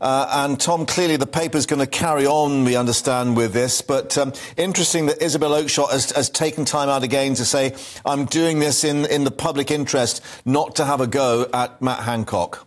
Uh, and Tom, clearly the paper's going to carry on, we understand, with this. But um, interesting that Isabel Oakeshott has, has, taken time out again to say, I'm doing this in, in the public interest, not to have a go at Matt Hancock.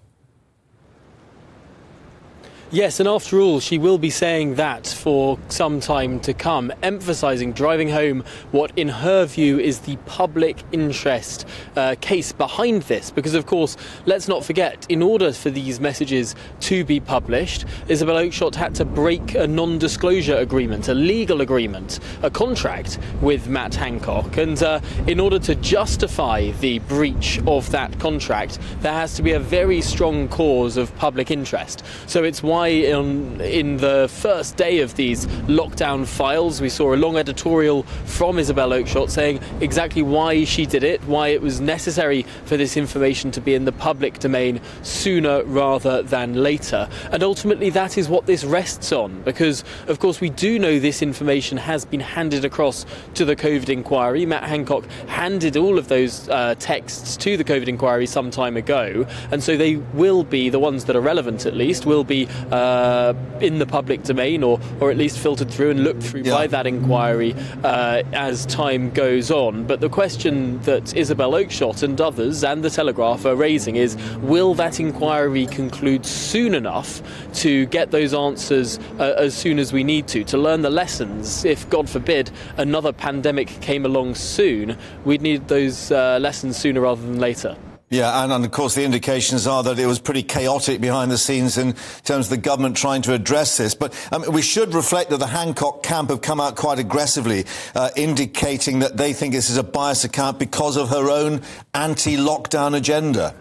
Yes, and after all, she will be saying that for some time to come, emphasising, driving home what, in her view, is the public interest uh, case behind this. Because, of course, let's not forget, in order for these messages to be published, Isabel Oakeshott had to break a non disclosure agreement, a legal agreement, a contract with Matt Hancock. And uh, in order to justify the breach of that contract, there has to be a very strong cause of public interest. So it's why why in, the first day of these lockdown files we saw a long editorial from Isabel Oakeshott saying exactly why she did it, why it was necessary for this information to be in the public domain sooner rather than later. And ultimately, that is what this rests on, because of course we do know this information has been handed across to the COVID inquiry. Matt Hancock handed all of those uh, texts to the COVID inquiry some time ago, and so they will be the ones that are relevant at least, will be uh, in the public domain or, or at least filtered through and looked through yeah. by that inquiry uh, as time goes on. But the question that Isabel Oakeshott and others and the Telegraph are raising is will that inquiry conclude soon enough to get those answers uh, as soon as we need to, to learn the lessons? If, God forbid, another pandemic came along soon, we'd need those uh, lessons sooner rather than later. Yeah, and, and, of course the indications are that it was pretty chaotic behind the scenes in terms of the government trying to address this. But um, we should reflect that the Hancock camp have come out quite aggressively, uh, indicating that they think this is a bias account because of her own anti-lockdown agenda.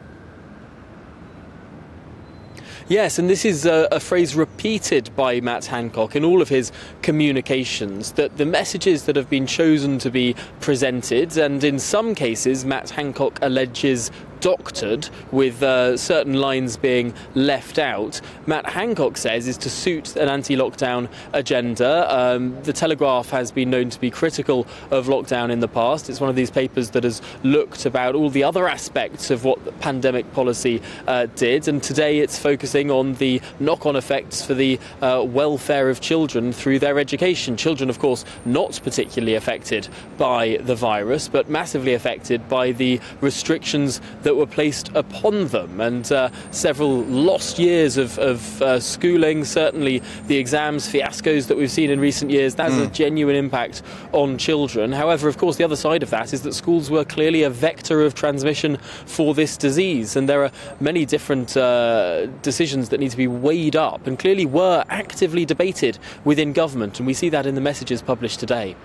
Yes, and this is a, a, phrase repeated by Matt Hancock in all of his communications that the messages that have been chosen to be presented, and in some cases, Matt Hancock alleges doctored with uh, certain lines being left out. Matt Hancock says is to suit an anti lockdown agenda. Um, the Telegraph has been known to be critical of lockdown in the past. It's one of these papers that has looked about all the other aspects of what the pandemic policy uh, did, and today it's focusing on the knock on effects for the uh, welfare of children through their education. Children, of course, not particularly affected by the virus, but massively affected by the restrictions that were placed upon them, and uh, several lost years of, of uh, schooling. Certainly, the exams fiascos that we've seen in recent years that has mm. a genuine impact on children. However, of course, the other side of that is that schools were clearly a vector of transmission for this disease, and there are many different uh, decisions that need to be weighed up, and clearly were actively debated within government, and we see that in the messages published today.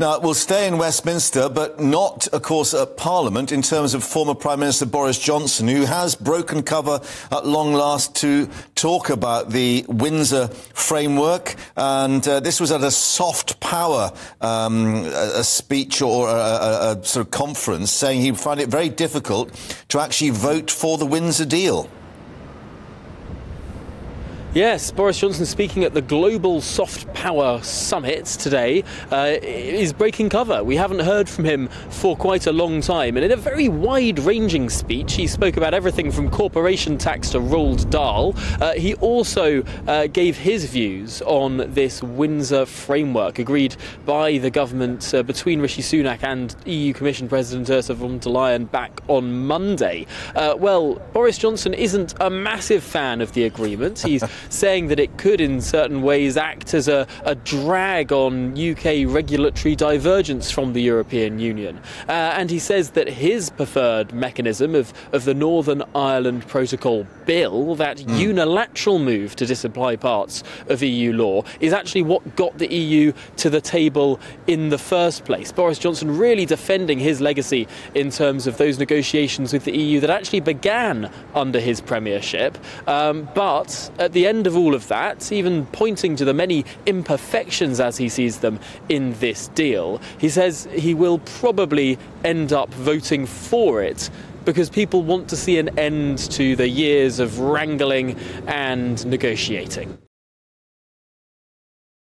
Now, we'll stay in Westminster, but not, of course, at Parliament in terms of former Prime Minister Boris Johnson, who has broken cover at long last to talk about the Windsor framework. And uh, this was at a soft power um, a, a, speech or a, a, a sort of conference saying he found it very difficult to actually vote for the Windsor deal. Yes, Boris Johnson speaking at the Global Soft Power Summit today uh, is breaking cover. We haven't heard from him for quite a long time. And in a very wide ranging speech, he spoke about everything from corporation tax to Roald Dahl. Uh, he also uh, gave his views on this Windsor framework agreed by the government uh, between Rishi Sunak and EU Commission President Ursula von der Leyen back on Monday. Uh, well, Boris Johnson isn't a massive fan of the agreement. He's saying that it could, in certain ways, act as a, a drag on UK regulatory divergence from the European Union. Uh, and he says that his preferred mechanism of, of the Northern Ireland Protocol bill, that mm. unilateral move to disapply parts of EU law, is actually what got the EU to the table in the first place. Boris Johnson really defending his legacy in terms of those negotiations with the EU that actually began under his premiership. Um, but at the end of all of that, even pointing to the many imperfections as he sees them in this deal, he says he will probably end up voting for it because people want to see an end to the years of wrangling and negotiating.